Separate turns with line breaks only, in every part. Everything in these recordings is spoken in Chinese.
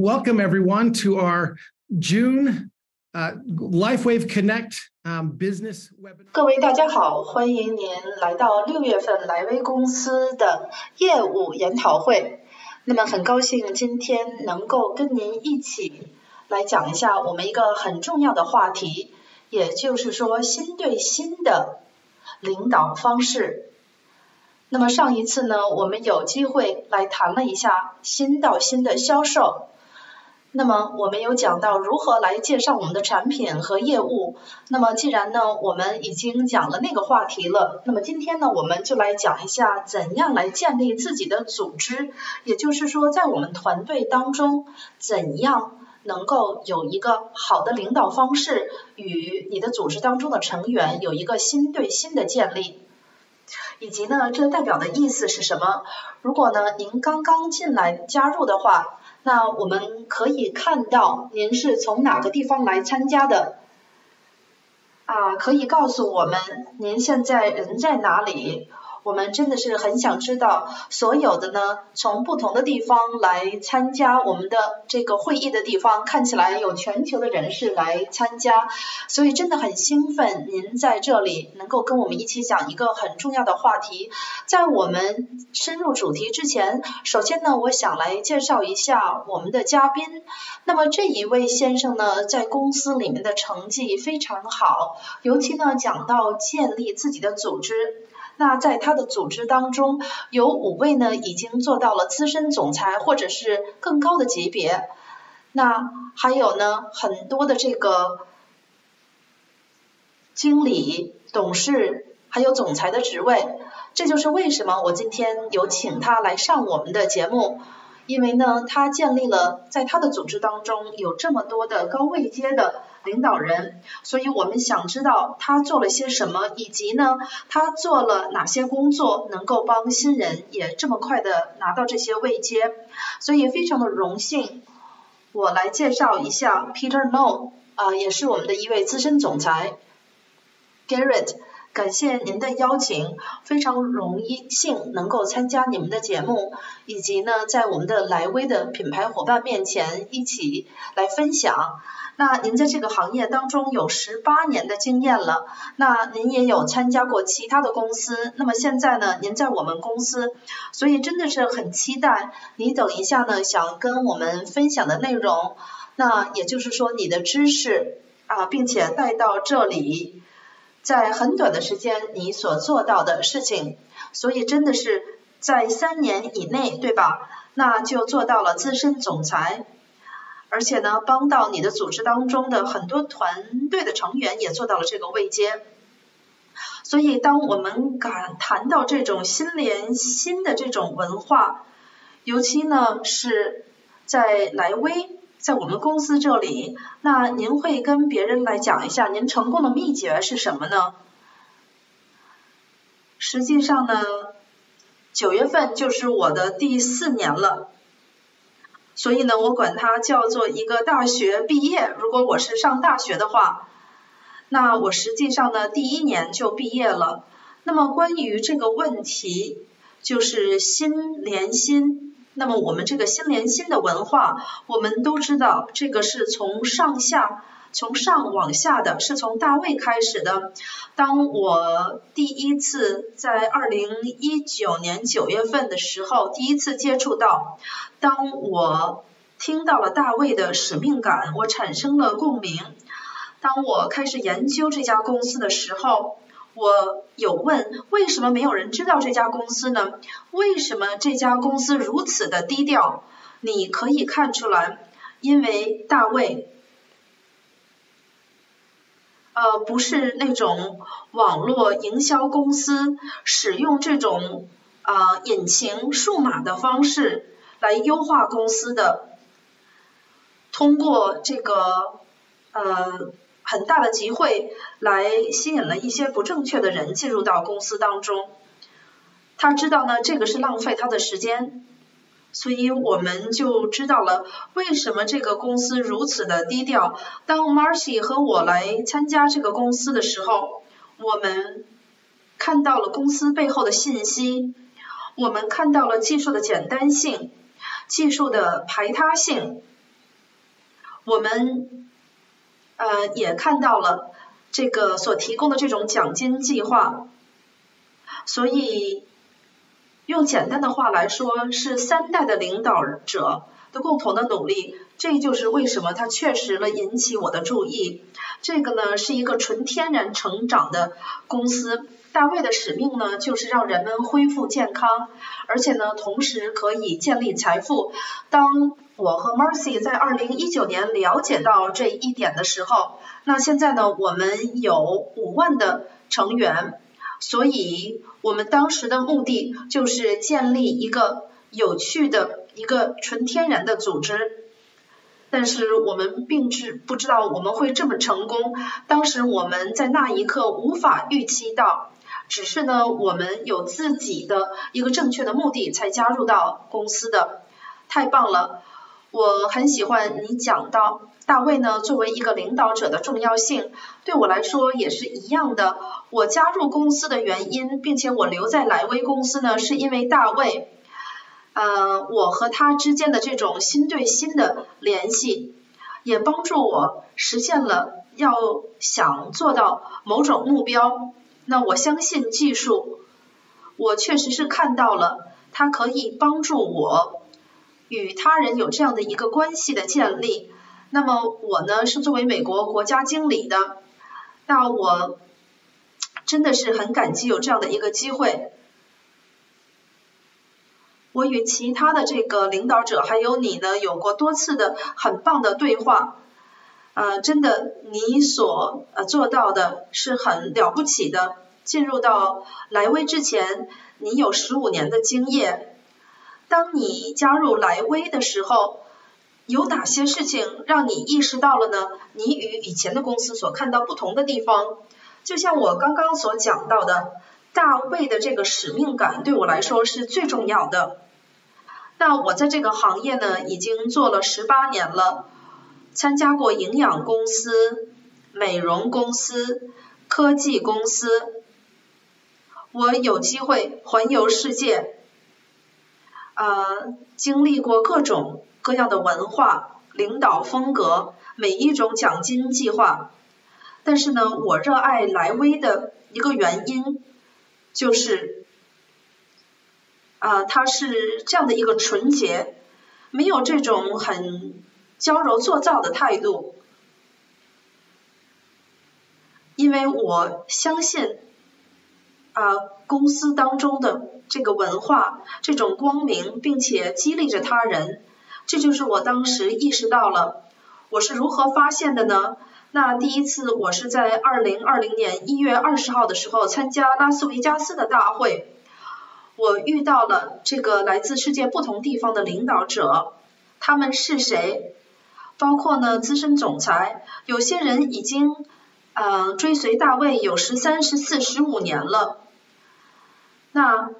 Welcome everyone to our June uh, LifeWave Connect um, Business Web
各位大家好，欢迎您来到六月份莱威公司的业务研讨会。那么很高兴今天能够跟您一起来讲一下我们一个很重要的话题，也就是说新对新的领导方式。那么上一次呢，我们有机会来谈了一下新到新的销售。那么我们有讲到如何来介绍我们的产品和业务。那么既然呢我们已经讲了那个话题了，那么今天呢我们就来讲一下怎样来建立自己的组织，也就是说在我们团队当中怎样能够有一个好的领导方式，与你的组织当中的成员有一个心对心的建立。以及呢，这代表的意思是什么？如果呢您刚刚进来加入的话，那我们可以看到您是从哪个地方来参加的？啊，可以告诉我们您现在人在哪里？我们真的是很想知道，所有的呢，从不同的地方来参加我们的这个会议的地方，看起来有全球的人士来参加，所以真的很兴奋，您在这里能够跟我们一起讲一个很重要的话题。在我们深入主题之前，首先呢，我想来介绍一下我们的嘉宾。那么这一位先生呢，在公司里面的成绩非常好，尤其呢讲到建立自己的组织。那在他的组织当中，有五位呢已经做到了资深总裁或者是更高的级别，那还有呢很多的这个经理、董事还有总裁的职位，这就是为什么我今天有请他来上我们的节目。因为呢，他建立了在他的组织当中有这么多的高位阶的领导人，所以我们想知道他做了些什么，以及呢，他做了哪些工作能够帮新人也这么快的拿到这些位阶，所以非常的荣幸，我来介绍一下 Peter No，啊，也是我们的一位资深总裁，Garrett。感谢您的邀请，非常荣幸能够参加你们的节目，以及呢，在我们的莱威的品牌伙伴面前一起来分享。那您在这个行业当中有十八年的经验了，那您也有参加过其他的公司，那么现在呢，您在我们公司，所以真的是很期待你等一下呢想跟我们分享的内容，那也就是说你的知识啊，并且带到这里。在很短的时间，你所做到的事情，所以真的是在三年以内，对吧？那就做到了资深总裁，而且呢，帮到你的组织当中的很多团队的成员也做到了这个位阶。所以，当我们敢谈到这种心连心的这种文化，尤其呢是在莱威。在我们公司这里，那您会跟别人来讲一下您成功的秘诀是什么呢？实际上呢，九月份就是我的第四年了，所以呢，我管它叫做一个大学毕业。如果我是上大学的话，那我实际上呢，第一年就毕业了。那么关于这个问题，就是心连心。那么我们这个心连心的文化，我们都知道，这个是从上下，从上往下的，是从大卫开始的。当我第一次在二零一九年九月份的时候，第一次接触到，当我听到了大卫的使命感，我产生了共鸣。当我开始研究这家公司的时候。我有问，为什么没有人知道这家公司呢？为什么这家公司如此的低调？你可以看出来，因为大卫，呃，不是那种网络营销公司，使用这种啊引擎数码的方式来优化公司的，通过这个呃。很大的机会来吸引了一些不正确的人进入到公司当中。他知道呢，这个是浪费他的时间，所以我们就知道了为什么这个公司如此的低调。当 Marcy 和我来参加这个公司的时候，我们看到了公司背后的信息，我们看到了技术的简单性、技术的排他性。我们呃也看到了这个所提供的这种奖金计划，所以用简单的话来说，是三代的领导者的共同的努力。这就是为什么它确实了引起我的注意。这个呢是一个纯天然成长的公司。大卫的使命呢就是让人们恢复健康，而且呢同时可以建立财富。当我和 Mercy 在二零一九年了解到这一点的时候，那现在呢我们有五万的成员，所以我们当时的目的就是建立一个有趣的一个纯天然的组织。但是我们并知不知道我们会这么成功。当时我们在那一刻无法预期到，只是呢，我们有自己的一个正确的目的才加入到公司的。太棒了！我很喜欢你讲到大卫呢，作为一个领导者的重要性，对我来说也是一样的。我加入公司的原因，并且我留在莱威公司呢，是因为大卫。呃，我和他之间的这种心对心的联系，也帮助我实现了要想做到某种目标。那我相信技术，我确实是看到了它可以帮助我与他人有这样的一个关系的建立。那么我呢是作为美国国家经理的，那我真的是很感激有这样的一个机会。我与其他的这个领导者还有你呢，有过多次的很棒的对话，呃，真的，你所呃做到的是很了不起的。进入到莱威之前，你有十五年的经验。当你加入莱威的时候，有哪些事情让你意识到了呢？你与以前的公司所看到不同的地方，就像我刚刚所讲到的。大卫的这个使命感对我来说是最重要的。那我在这个行业呢，已经做了十八年了，参加过营养公司、美容公司、科技公司，我有机会环游世界，呃，经历过各种各样的文化、领导风格、每一种奖金计划。但是呢，我热爱莱威的一个原因。就是，啊，他是这样的一个纯洁，没有这种很娇柔做造的态度，因为我相信，啊，公司当中的这个文化，这种光明，并且激励着他人，这就是我当时意识到了，我是如何发现的呢？那第一次我是在二零二零年一月二十号的时候参加拉斯维加斯的大会，我遇到了这个来自世界不同地方的领导者，他们是谁？包括呢资深总裁，有些人已经呃追随大卫有十三、十四、十五年了。那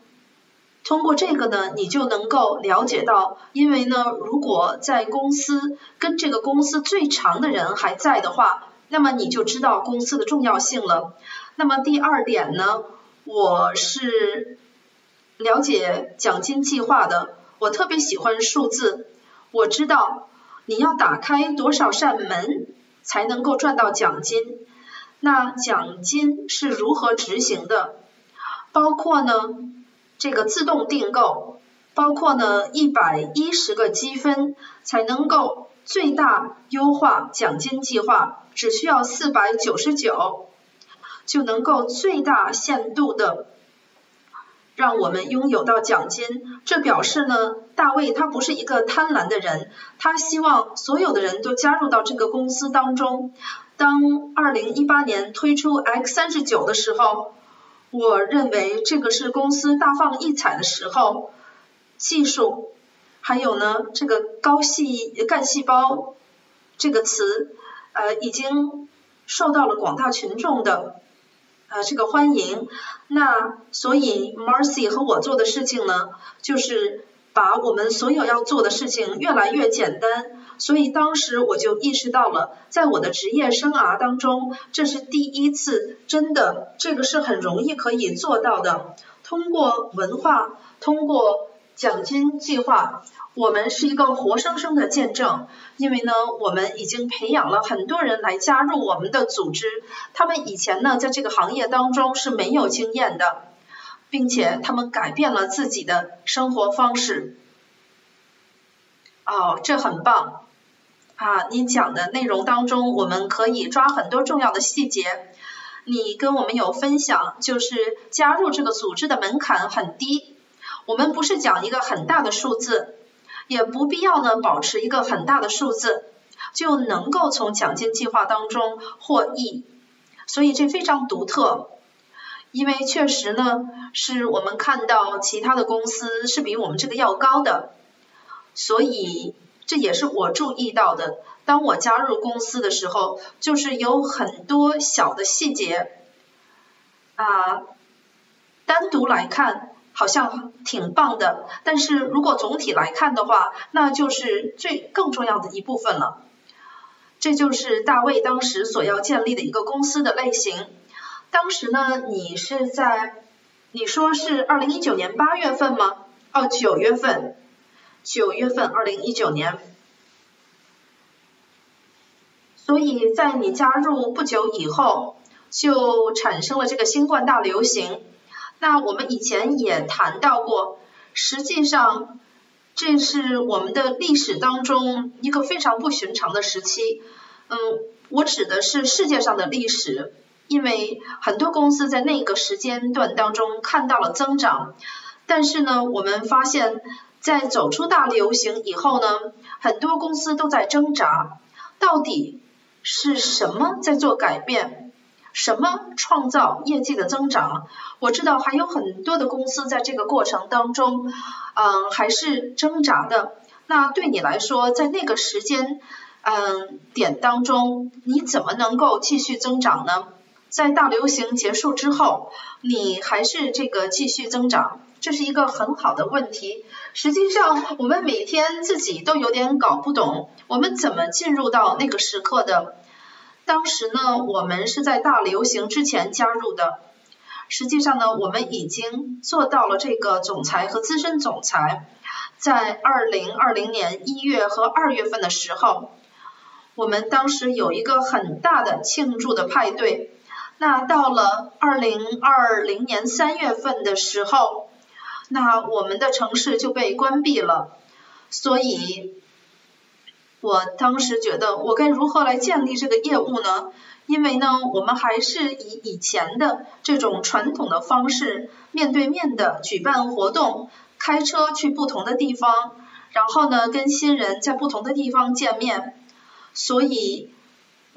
通过这个呢，你就能够了解到，因为呢，如果在公司跟这个公司最长的人还在的话，那么你就知道公司的重要性了。那么第二点呢，我是了解奖金计划的，我特别喜欢数字，我知道你要打开多少扇门才能够赚到奖金，那奖金是如何执行的，包括呢？这个自动订购，包括呢一百一十个积分才能够最大优化奖金计划，只需要四百九十九就能够最大限度的让我们拥有到奖金。这表示呢，大卫他不是一个贪婪的人，他希望所有的人都加入到这个公司当中。当二零一八年推出 X 三十九的时候。我认为这个是公司大放异彩的时候，技术还有呢这个高细干细胞这个词呃已经受到了广大群众的呃这个欢迎。那所以 Marcy 和我做的事情呢，就是把我们所有要做的事情越来越简单。所以当时我就意识到了，在我的职业生涯当中，这是第一次，真的，这个是很容易可以做到的。通过文化，通过奖金计划，我们是一个活生生的见证，因为呢，我们已经培养了很多人来加入我们的组织，他们以前呢，在这个行业当中是没有经验的，并且他们改变了自己的生活方式。哦，这很棒啊！你讲的内容当中，我们可以抓很多重要的细节。你跟我们有分享，就是加入这个组织的门槛很低。我们不是讲一个很大的数字，也不必要呢保持一个很大的数字，就能够从奖金计划当中获益。所以这非常独特，因为确实呢是我们看到其他的公司是比我们这个要高的，所以这也是我注意到的。当我加入公司的时候，就是有很多小的细节啊，单独来看好像挺棒的，但是如果总体来看的话，那就是最更重要的一部分了。这就是大卫当时所要建立的一个公司的类型。当时呢，你是在你说是二零一九年八月份吗？哦，九月份，九月份，二零一九年。所以在你加入不久以后，就产生了这个新冠大流行。那我们以前也谈到过，实际上这是我们的历史当中一个非常不寻常的时期。嗯，我指的是世界上的历史，因为很多公司在那个时间段当中看到了增长，但是呢，我们发现，在走出大流行以后呢，很多公司都在挣扎，到底。是什么在做改变？什么创造业绩的增长？我知道还有很多的公司在这个过程当中，嗯，还是挣扎的。那对你来说，在那个时间嗯点当中，你怎么能够继续增长呢？在大流行结束之后，你还是这个继续增长？这是一个很好的问题。实际上，我们每天自己都有点搞不懂，我们怎么进入到那个时刻的？当时呢，我们是在大流行之前加入的。实际上呢，我们已经做到了这个总裁和资深总裁。在二零二零年一月和二月份的时候，我们当时有一个很大的庆祝的派对。那到了二零二零年三月份的时候，那我们的城市就被关闭了，所以我当时觉得我该如何来建立这个业务呢？因为呢，我们还是以以前的这种传统的方式，面对面的举办活动，开车去不同的地方，然后呢，跟新人在不同的地方见面，所以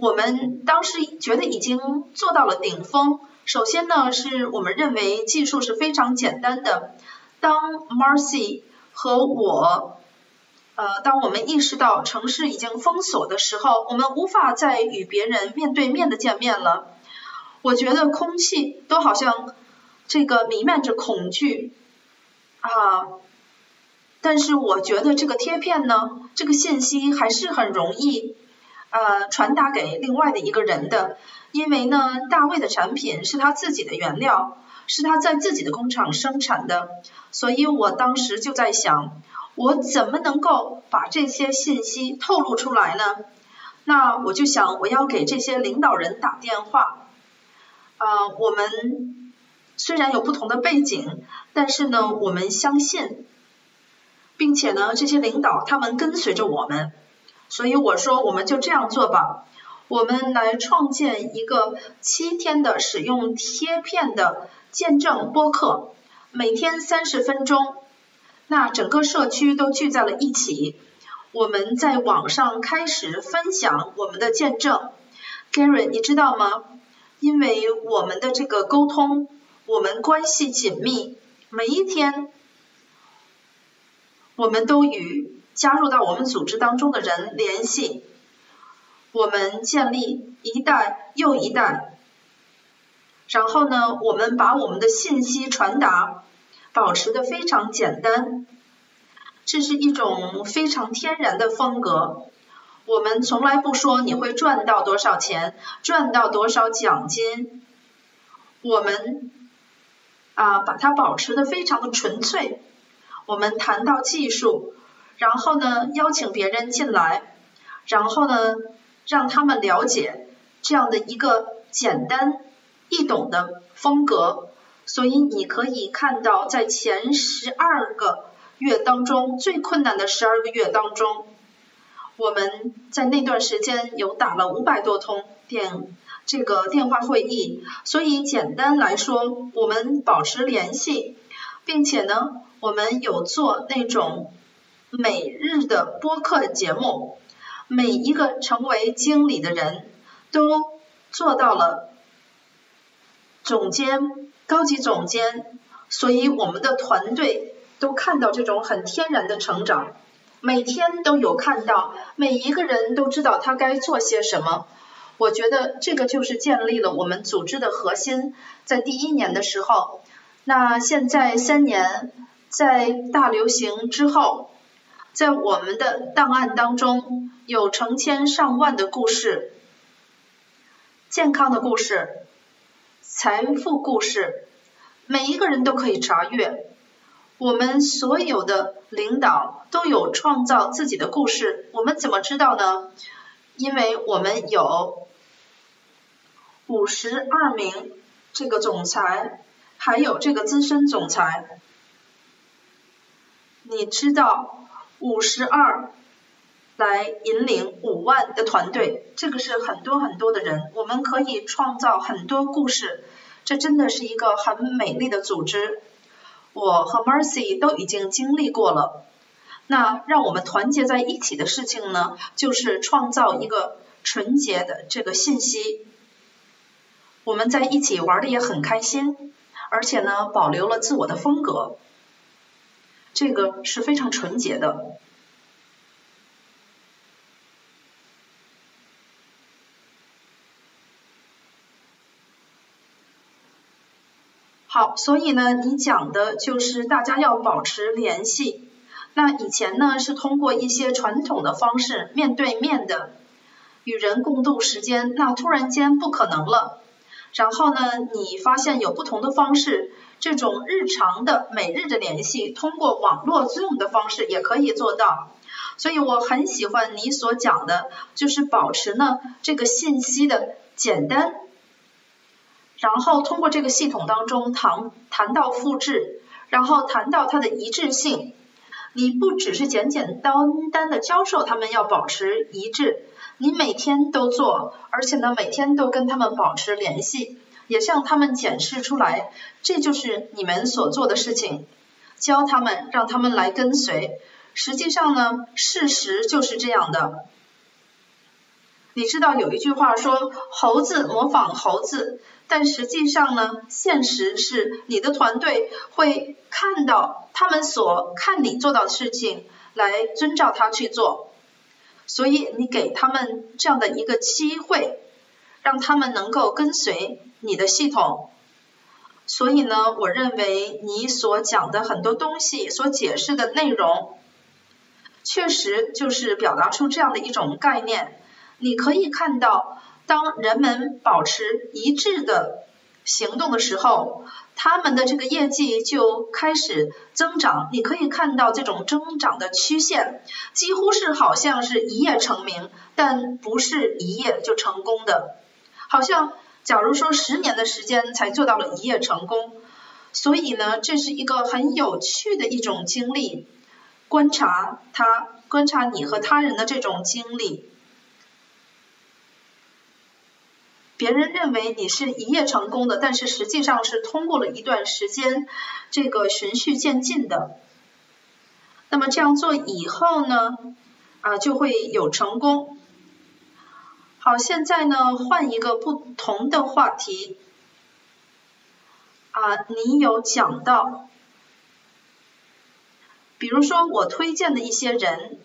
我们当时觉得已经做到了顶峰。首先呢，是我们认为技术是非常简单的。当 Marcy 和我，呃，当我们意识到城市已经封锁的时候，我们无法再与别人面对面的见面了。我觉得空气都好像这个弥漫着恐惧啊，但是我觉得这个贴片呢，这个信息还是很容易呃传达给另外的一个人的，因为呢，大卫的产品是他自己的原料。是他在自己的工厂生产的，所以我当时就在想，我怎么能够把这些信息透露出来呢？那我就想，我要给这些领导人打电话。啊，我们虽然有不同的背景，但是呢，我们相信，并且呢，这些领导他们跟随着我们，所以我说，我们就这样做吧。我们来创建一个七天的使用贴片的见证播客，每天三十分钟。那整个社区都聚在了一起，我们在网上开始分享我们的见证。Gary，你知道吗？因为我们的这个沟通，我们关系紧密，每一天我们都与加入到我们组织当中的人联系。我们建立一代又一代，然后呢，我们把我们的信息传达保持的非常简单，这是一种非常天然的风格。我们从来不说你会赚到多少钱，赚到多少奖金，我们啊把它保持的非常的纯粹。我们谈到技术，然后呢邀请别人进来，然后呢让他们了解这样的一个简单易懂的风格。所以你可以看到，在前十二个月当中，最困难的十二个月当中，我们在那段时间有打了五百多通电这个电话会议。所以简单来说，我们保持联系，并且呢，我们有做那种每日的播客节目，每一个成为经理的人都做到了总监。高级总监，所以我们的团队都看到这种很天然的成长，每天都有看到，每一个人都知道他该做些什么。我觉得这个就是建立了我们组织的核心。在第一年的时候，那现在三年，在大流行之后，在我们的档案当中有成千上万的故事，健康的故事。财富故事，每一个人都可以查阅。我们所有的领导都有创造自己的故事，我们怎么知道呢？因为我们有五十二名这个总裁，还有这个资深总裁。你知道五十二？来引领五万的团队，这个是很多很多的人，我们可以创造很多故事，这真的是一个很美丽的组织。我和 Mercy 都已经经历过了，那让我们团结在一起的事情呢，就是创造一个纯洁的这个信息。我们在一起玩的也很开心，而且呢，保留了自我的风格，这个是非常纯洁的。好，所以呢，你讲的就是大家要保持联系。那以前呢是通过一些传统的方式，面对面的与人共度时间，那突然间不可能了。然后呢，你发现有不同的方式，这种日常的每日的联系，通过网络 Zoom 的方式也可以做到。所以我很喜欢你所讲的，就是保持呢这个信息的简单。然后通过这个系统当中谈谈到复制，然后谈到它的一致性，你不只是简简单单的教授他们要保持一致，你每天都做，而且呢每天都跟他们保持联系，也向他们展示出来，这就是你们所做的事情，教他们让他们来跟随。实际上呢，事实就是这样的。你知道有一句话说，猴子模仿猴子，但实际上呢，现实是你的团队会看到他们所看你做到的事情，来遵照他去做。所以你给他们这样的一个机会，让他们能够跟随你的系统。所以呢，我认为你所讲的很多东西，所解释的内容，确实就是表达出这样的一种概念。你可以看到，当人们保持一致的行动的时候，他们的这个业绩就开始增长。你可以看到这种增长的曲线，几乎是好像是一夜成名，但不是一夜就成功的。好像假如说十年的时间才做到了一夜成功，所以呢，这是一个很有趣的一种经历。观察他，观察你和他人的这种经历。别人认为你是一夜成功的，但是实际上是通过了一段时间，这个循序渐进的。那么这样做以后呢，啊就会有成功。好，现在呢换一个不同的话题。啊，你有讲到，比如说我推荐的一些人，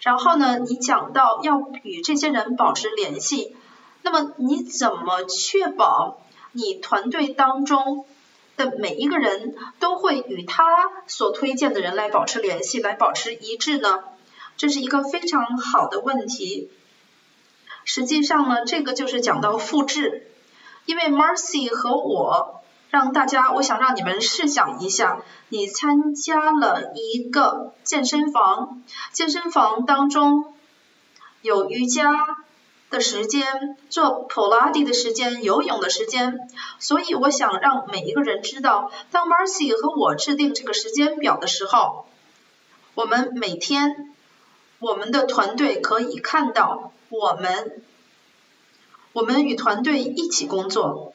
然后呢你讲到要与这些人保持联系。那么你怎么确保你团队当中的每一个人都会与他所推荐的人来保持联系，来保持一致呢？这是一个非常好的问题。实际上呢，这个就是讲到复制，因为 Marcy 和我，让大家，我想让你们试想一下，你参加了一个健身房，健身房当中有瑜伽的时间，做普拉提的时间，游泳的时间，所以我想让每一个人知道，当 Marcy 和我制定这个时间表的时候，我们每天，我们的团队可以看到我们，我们与团队一起工作。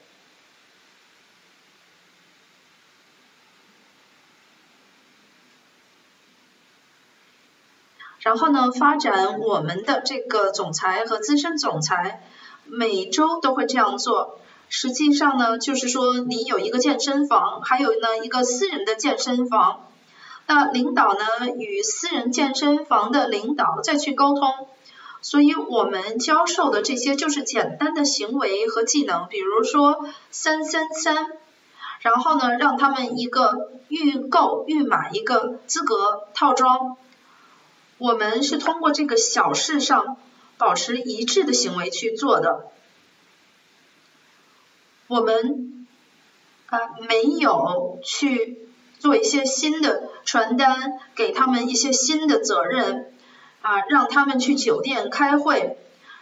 然后呢，发展我们的这个总裁和资深总裁每周都会这样做。实际上呢，就是说你有一个健身房，还有呢一个私人的健身房。那领导呢与私人健身房的领导再去沟通。所以我们教授的这些就是简单的行为和技能，比如说三三三，然后呢让他们一个预购预买一个资格套装。我们是通过这个小事上保持一致的行为去做的。我们啊没有去做一些新的传单，给他们一些新的责任啊，让他们去酒店开会，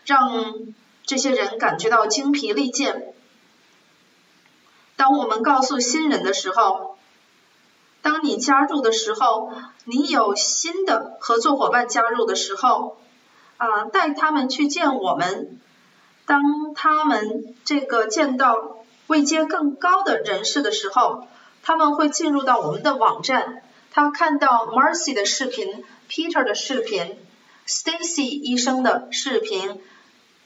让这些人感觉到精疲力尽。当我们告诉新人的时候。当你加入的时候，你有新的合作伙伴加入的时候，啊，带他们去见我们。当他们这个见到位阶更高的人士的时候，他们会进入到我们的网站，他看到 Marcy 的视频、Peter 的视频、Stacy 医生的视频、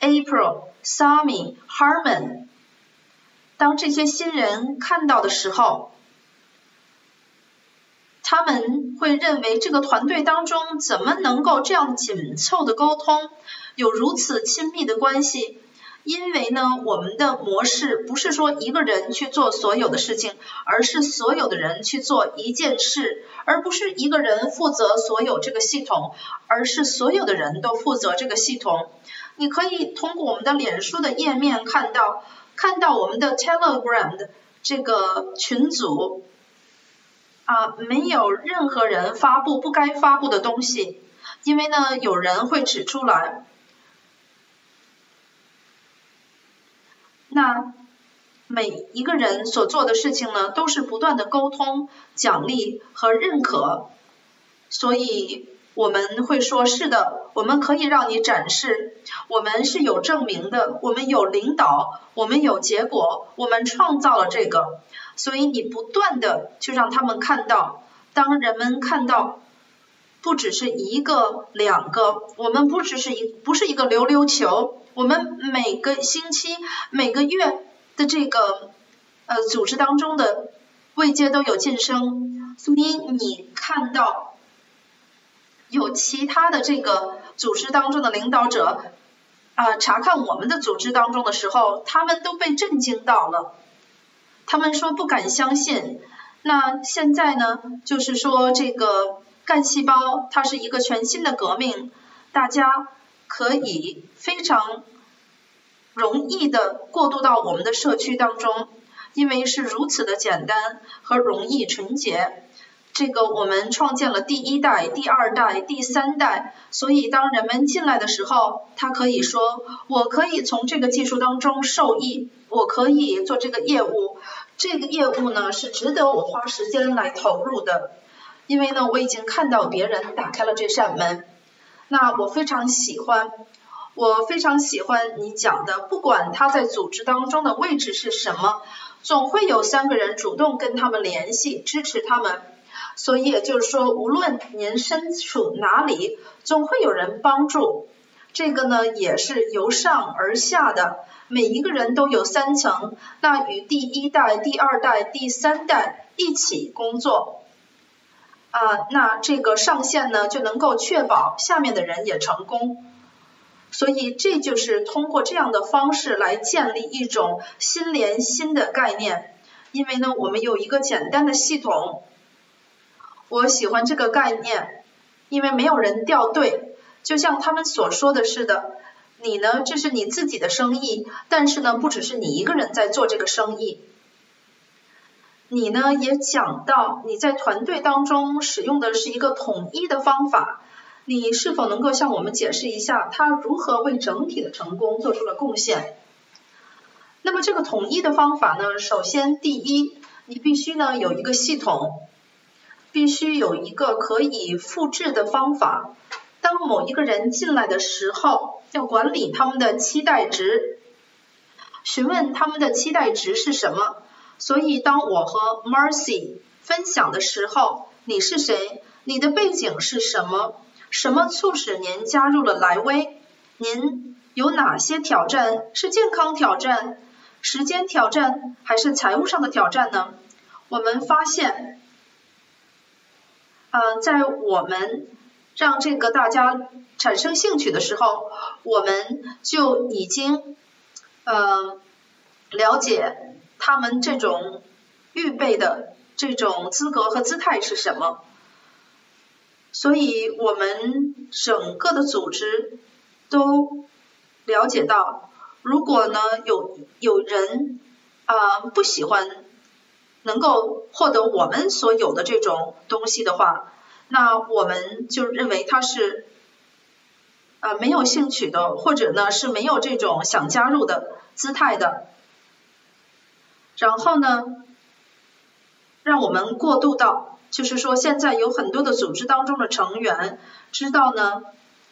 April、Sammy、Harmon。当这些新人看到的时候，他们会认为这个团队当中怎么能够这样紧凑的沟通，有如此亲密的关系？因为呢，我们的模式不是说一个人去做所有的事情，而是所有的人去做一件事，而不是一个人负责所有这个系统，而是所有的人都负责这个系统。你可以通过我们的脸书的页面看到，看到我们的 Telegram 的这个群组。啊，没有任何人发布不该发布的东西，因为呢，有人会指出来。那每一个人所做的事情呢，都是不断的沟通、奖励和认可，所以我们会说是的，我们可以让你展示，我们是有证明的，我们有领导，我们有结果，我们创造了这个。所以你不断的去让他们看到，当人们看到，不只是一个两个，我们不只是一不是一个溜溜球，我们每个星期每个月的这个呃组织当中的位阶都有晋升，所以你看到有其他的这个组织当中的领导者啊查看我们的组织当中的时候，他们都被震惊到了。他们说不敢相信，那现在呢？就是说这个干细胞它是一个全新的革命，大家可以非常容易的过渡到我们的社区当中，因为是如此的简单和容易纯洁。这个我们创建了第一代、第二代、第三代，所以当人们进来的时候，他可以说：“我可以从这个技术当中受益，我可以做这个业务。这个业务呢是值得我花时间来投入的，因为呢我已经看到别人打开了这扇门。那我非常喜欢，我非常喜欢你讲的，不管他在组织当中的位置是什么，总会有三个人主动跟他们联系，支持他们。”所以也就是说，无论您身处哪里，总会有人帮助。这个呢，也是由上而下的，每一个人都有三层，那与第一代、第二代、第三代一起工作，啊，那这个上线呢就能够确保下面的人也成功。所以这就是通过这样的方式来建立一种心连心的概念，因为呢，我们有一个简单的系统。我喜欢这个概念，因为没有人掉队，就像他们所说的似的，你呢这是你自己的生意，但是呢不只是你一个人在做这个生意。你呢也讲到你在团队当中使用的是一个统一的方法，你是否能够向我们解释一下它如何为整体的成功做出了贡献？那么这个统一的方法呢，首先第一，你必须呢有一个系统，必须有一个可以复制的方法。当某一个人进来的时候，要管理他们的期待值，询问他们的期待值是什么。所以，当我和 Mercy 分享的时候，你是谁？你的背景是什么？什么促使您加入了莱威？您有哪些挑战？是健康挑战、时间挑战，还是财务上的挑战呢？我们发现，呃，在我们让这个大家产生兴趣的时候，我们就已经呃了解。他们这种预备的这种资格和姿态是什么？所以我们整个的组织都了解到，如果呢有有人啊不喜欢能够获得我们所有的这种东西的话，那我们就认为他是啊没有兴趣的，或者呢是没有这种想加入的姿态的。然后呢，让我们过渡到，就是说现在有很多的组织当中的成员知道呢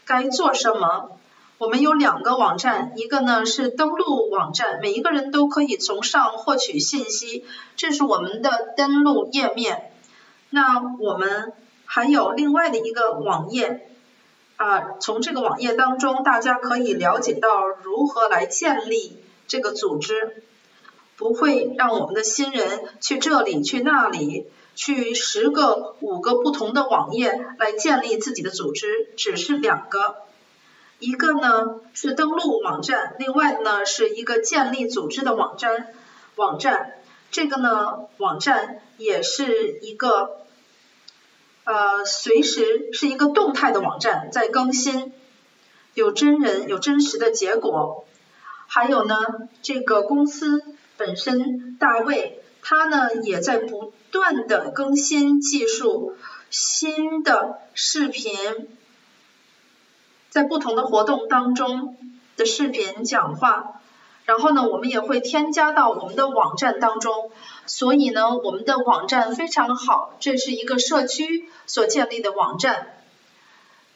该做什么。我们有两个网站，一个呢是登录网站，每一个人都可以从上获取信息，这是我们的登录页面。那我们还有另外的一个网页啊，从这个网页当中，大家可以了解到如何来建立这个组织。不会让我们的新人去这里去那里，去十个五个不同的网页来建立自己的组织，只是两个，一个呢是登录网站，另外呢是一个建立组织的网站。网站这个呢网站也是一个呃随时是一个动态的网站，在更新，有真人有真实的结果，还有呢这个公司。本身大卫他呢也在不断的更新技术，新的视频，在不同的活动当中的视频讲话，然后呢我们也会添加到我们的网站当中，所以呢我们的网站非常好，这是一个社区所建立的网站，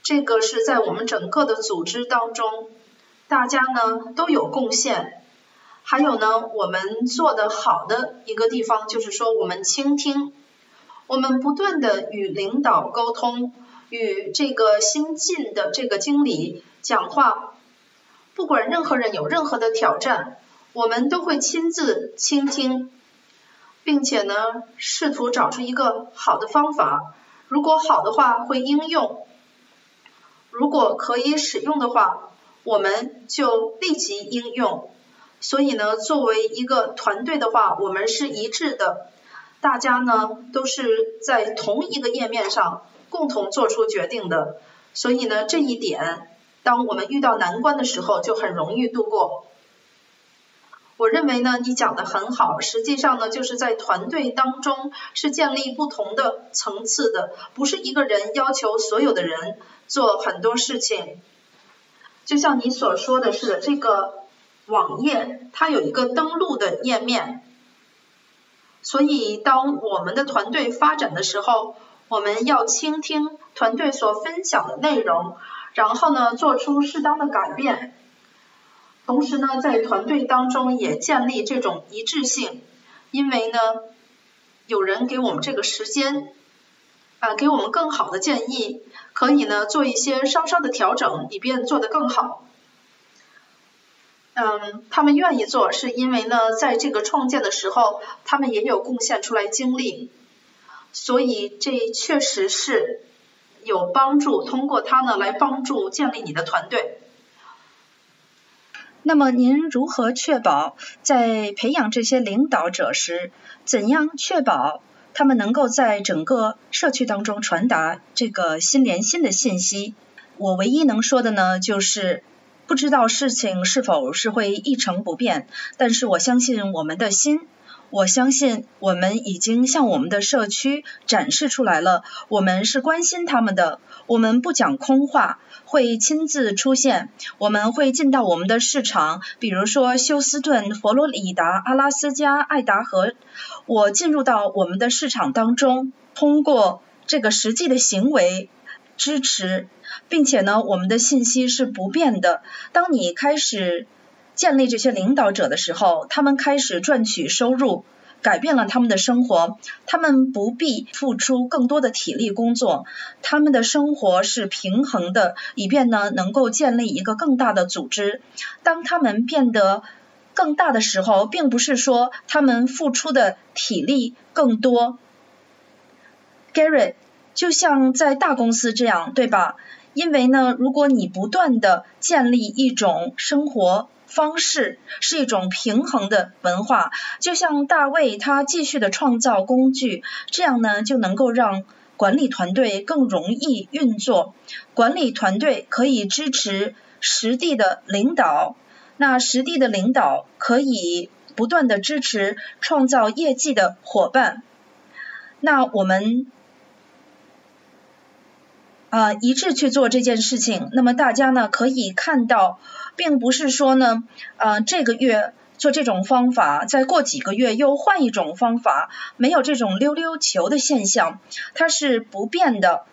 这个是在我们整个的组织当中，大家呢都有贡献。还有呢，我们做的好的一个地方就是说，我们倾听，我们不断的与领导沟通，与这个新进的这个经理讲话，不管任何人有任何的挑战，我们都会亲自倾听，并且呢，试图找出一个好的方法，如果好的话会应用，如果可以使用的话，我们就立即应用。所以呢，作为一个团队的话，我们是一致的，大家呢都是在同一个页面上共同做出决定的。所以呢，这一点，当我们遇到难关的时候，就很容易度过。我认为呢，你讲的很好，实际上呢，就是在团队当中是建立不同的层次的，不是一个人要求所有的人做很多事情。就像你所说的是这个。网页它有一个登录的页面，所以当我们的团队发展的时候，我们要倾听团队所分享的内容，然后呢做出适当的改变，同时呢在团队当中也建立这种一致性，因为呢有人给我们这个时间啊给我们更好的建议，可以呢做一些稍稍的调整，以便做得更好。嗯，他们愿意做，是因为呢，在这个创建的时候，他们也有贡献出来精力，所以这确实是有帮助。通过它呢，来帮助建立你的团队。
那么，您如何确保在培养这些领导者时，怎样确保他们能够在整个社区当中传达这个心连心的信息？我唯一能说的呢，就是。不知道事情是否是会一成不变，但是我相信我们的心，
我相信我们已经向我们的社区展示出来了，我们是关心他们的，我们不讲空话，会亲自出现，我们会进到我们的市场，比如说休斯顿、佛罗里达、阿拉斯加、爱达荷，我进入到我们的市场当中，通过这个实际的行为支持，并且呢，我们的信息是不变的。当你开始。建立这些领导者的时候，他们开始赚取收入，改变了他们的生活。他们不必付出更多的体力工作，他们的生活是平衡的，以便呢能够建立一个更大的组织。当他们变得更大的时候，并不是说他们付出的体力更多。Gary，就像在大公司这样，对吧？因为呢，如果你不断的建立一种生活，方式是一种平衡的文化，就像大卫他继续的创造工具，这样呢就能够让管理团队更容易运作。管理团队可以支持实地的领导，那实地的领导可以不断的支持创造业绩的伙伴。那我们啊一致去做这件事情，那么大家呢可以看到。并不是说呢，呃，这个月做这种方法，再过几个月又换一种方法，没有这种溜溜球的现象，它是不变的。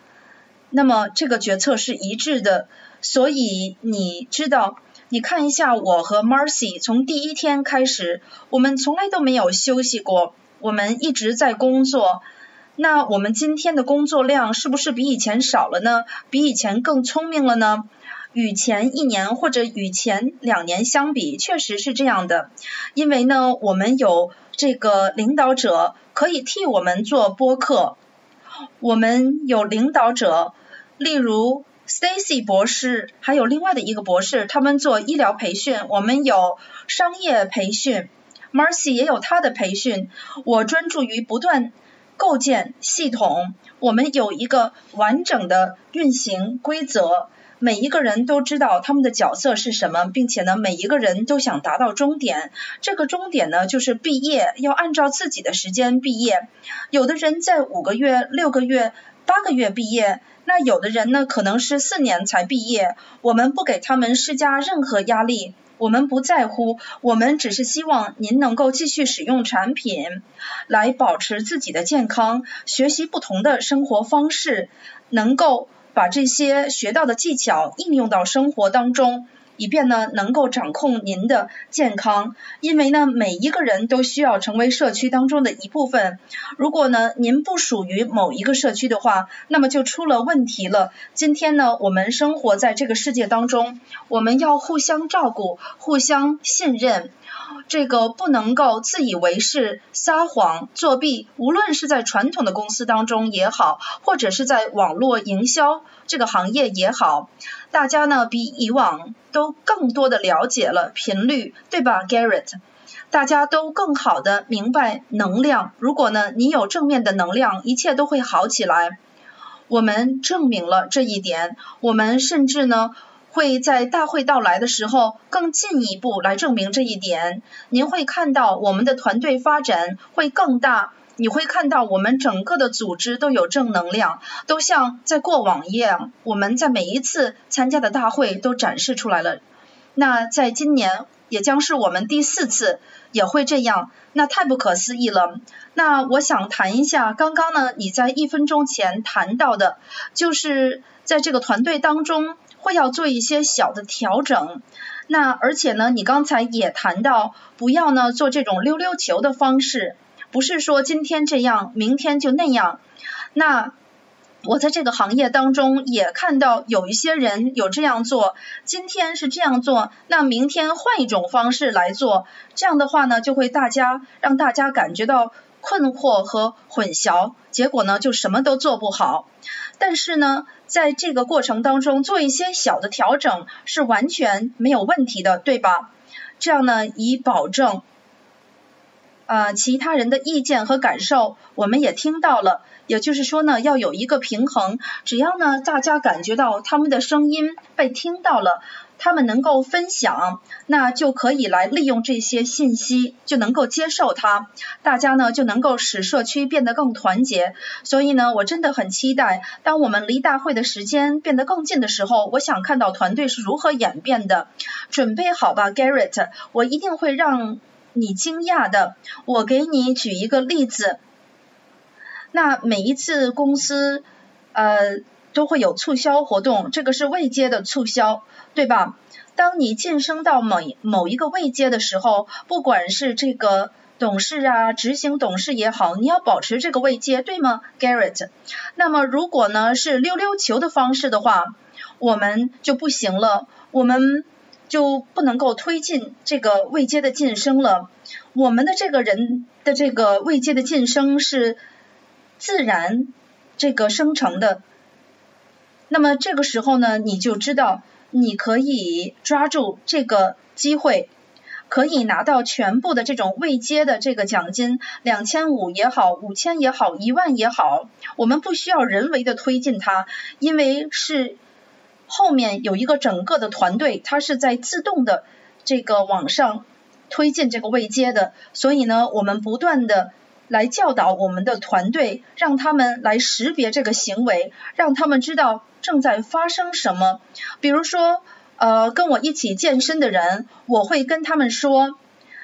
那么这个决策是一致的，所以你知道，你看一下我和 Marcy 从第一天开始，我们从来都没有休息过，我们一直在工作。那我们今天的工作量是不是比以前少了呢？比以前更聪明了呢？与前一年或者与前两年相比，确实是这样的。因为呢，我们有这个领导者可以替我们做播客，我们有领导者，例如 Stacy 博士，还有另外的一个博士，他们做医疗培训，我们有商业培训，Marcy 也有他的培训。我专注于不断构建系统，我们有一个完整的运行规则。每一个人都知道他们的角色是什么，并且呢，每一个人都想达到终点。这个终点呢，就是毕业，要按照自己的时间毕业。有的人在五个月、六个月、八个月毕业，那有的人呢，可能是四年才毕业。我们不给他们施加任何压力，我们不在乎，我们只是希望您能够继续使用产品，来保持自己的健康，学习不同的生活方式，能够。把这些学到的技巧应用到生活当中，以便呢能够掌控您的健康。因为呢每一个人都需要成为社区当中的一部分。如果呢您不属于某一个社区的话，那么就出了问题了。今天呢我们生活在这个世界当中，我们要互相照顾，互相信任。这个不能够自以为是、撒谎、作弊。无论是在传统的公司当中也好，或者是在网络营销这个行业也好，大家呢比以往都更多的了解了频率，对吧，Garrett？大家都更好的明白能量。如果呢你有正面的能量，一切都会好起来。我们证明了这一点。我们甚至呢。会在大会到来的时候更进一步来证明这一点。您会看到我们的团队发展会更大，你会看到我们整个的组织都有正能量，都像在过往一样。我们在每一次参加的大会都展示出来了。那在今年也将是我们第四次也会这样，那太不可思议了。那我想谈一下刚刚呢你在一分钟前谈到的，就是在这个团队当中。会要做一些小的调整，那而且呢，你刚才也谈到，不要呢做这种溜溜球的方式，不是说今天这样，明天就那样。那我在这个行业当中也看到有一些人有这样做，今天是这样做，那明天换一种方式来做，这样的话呢，就会大家让大家感觉到困惑和混淆，结果呢就什么都做不好。但是呢，在这个过程当中做一些小的调整是完全没有问题的，对吧？这样呢，以保证呃其他人的意见和感受，我们也听到了。也就是说呢，要有一个平衡，只要呢大家感觉到他们的声音被听到了。
他们能够分享，那就可以来利用这些信息，就能够接受它，大家呢就能够使社区变得更团结。所以呢，我真的很期待，当我们离大会的时间变得更近的时候，我想看到团队是如何演变的。准备好吧，Garrett，我一定会让你惊讶的。我给你举一个例子，那每一次公司呃。都会有促销活动，这个是未接的促销，对吧？当你晋升到某某一个位阶的时候，不管是这个董事啊、执行董事也好，你要保持这个位阶，对吗，Garrett？那么如果呢是溜溜球的方式的话，我们就不行了，我们就不能够推进这个位阶的晋升了。我们的这个人的这个位阶的晋升是自然这个生成的。那么这个时候呢，你就知道你可以抓住这个机会，可以拿到全部的这种未接的这个奖金，两千五也好，五千也好，一万也好，我们不需要人为的推进它，因为是后面有一个整个的团队，它是在自动的这个往上推进这个未接的，所以呢，我们不断的。来教导我们的团队，让他们来识别这个行为，让他们知道正在发生什么。比如说，呃，跟我一起健身的人，我会跟他们说，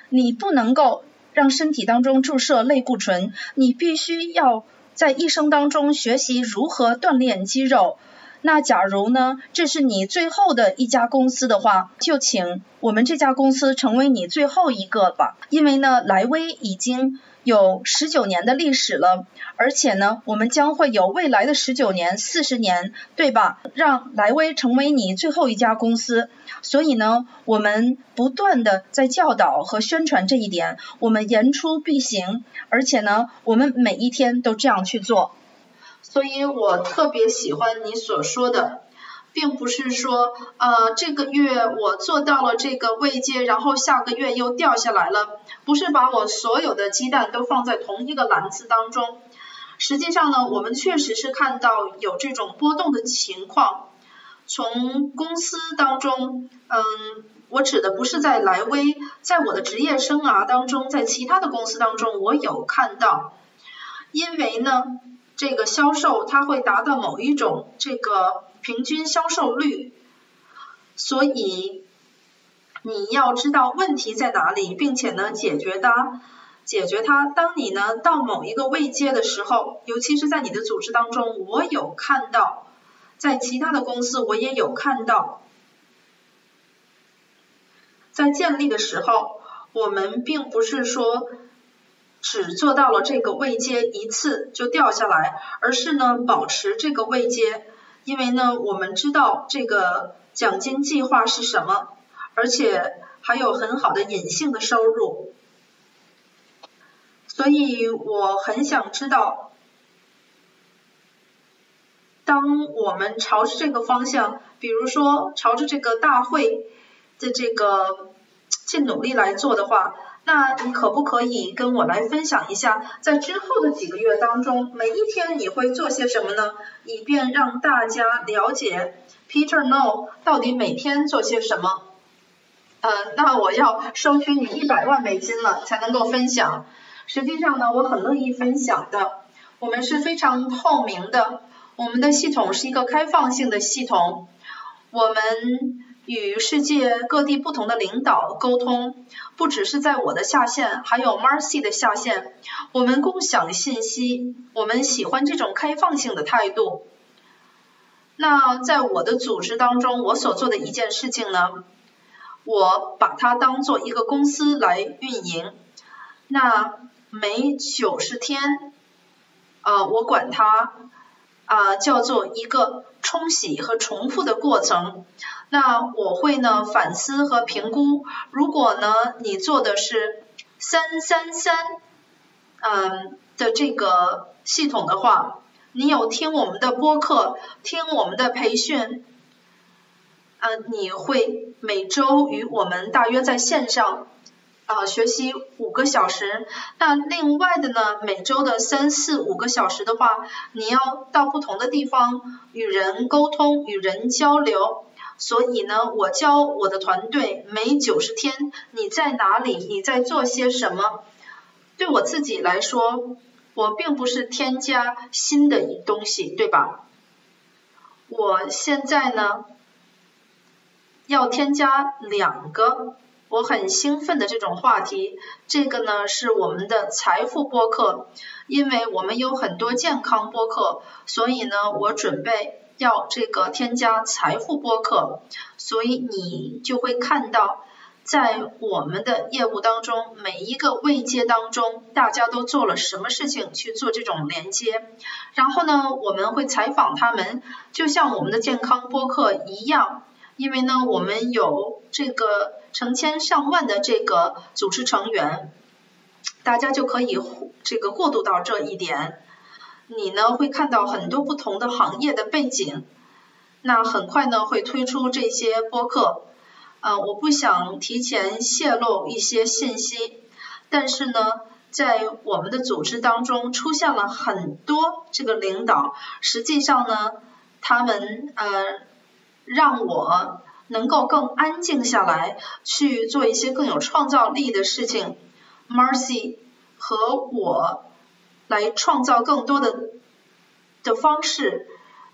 你不能够让身体当中注射类固醇，你必须要在一生当中学习如何锻炼肌肉。那假如呢，这是你最后的一家公司的话，就请我们这家公司成为你最后一个吧，因为呢，莱威已经。有十九年的历史了，而且呢，我们将会有未来的十九年、四十年，对吧？让莱威成为你最后一家公司。所以呢，我们不断的在教导和宣传这一点，我们言出必行，而且呢，我们每一天都这样去做。
所以我特别喜欢你所说的。并不是说，呃，这个月我做到了这个位阶，然后下个月又掉下来了，不是把我所有的鸡蛋都放在同一个篮子当中。实际上呢，我们确实是看到有这种波动的情况。从公司当中，嗯，我指的不是在莱威，在我的职业生涯当中，在其他的公司当中，我有看到，因为呢，这个销售它会达到某一种这个。平均销售率，所以你要知道问题在哪里，并且呢解决它，解决它。当你呢到某一个位阶的时候，尤其是在你的组织当中，我有看到，在其他的公司我也有看到，在建立的时候，我们并不是说只做到了这个位阶一次就掉下来，而是呢保持这个位阶。因为呢，我们知道这个奖金计划是什么，而且还有很好的隐性的收入，所以我很想知道，当我们朝着这个方向，比如说朝着这个大会的这个尽努力来做的话。那你可不可以跟我来分享一下，在之后的几个月当中，每一天你会做些什么呢？以便让大家了解 Peter No 到底每天做些什么。呃，那我要收取你一百万美金了才能够分享。实际上呢，我很乐意分享的。我们是非常透明的，我们的系统是一个开放性的系统。我们。与世界各地不同的领导沟通，不只是在我的下线，还有 Marcy 的下线。我们共享信息，我们喜欢这种开放性的态度。那在我的组织当中，我所做的一件事情呢，我把它当做一个公司来运营。那每九十天，呃，我管它啊叫做一个冲洗和重复的过程。那我会呢反思和评估，如果呢你做的是三三三，嗯的这个系统的话，你有听我们的播客，听我们的培训，呃你会每周与我们大约在线上啊学习五个小时，那另外的呢每周的三四五个小时的话，你要到不同的地方与人沟通，与人交流。所以呢，我教我的团队每九十天你在哪里，你在做些什么。对我自己来说，我并不是添加新的东西，对吧？我现在呢，要添加两个我很兴奋的这种话题。这个呢是我们的财富播客，因为我们有很多健康播客，所以呢，我准备。要这个添加财富播客，所以你就会看到，在我们的业务当中，每一个位阶当中，大家都做了什么事情去做这种连接。然后呢，我们会采访他们，就像我们的健康播客一样，因为呢，我们有这个成千上万的这个组织成员，大家就可以这个过渡到这一点。你呢会看到很多不同的行业的背景，那很快呢会推出这些播客，呃，我不想提前泄露一些信息，但是呢，在我们的组织当中出现了很多这个领导，实际上呢，他们呃让我能够更安静下来，去做一些更有创造力的事情，Marcy 和我。来创造更多的的方式，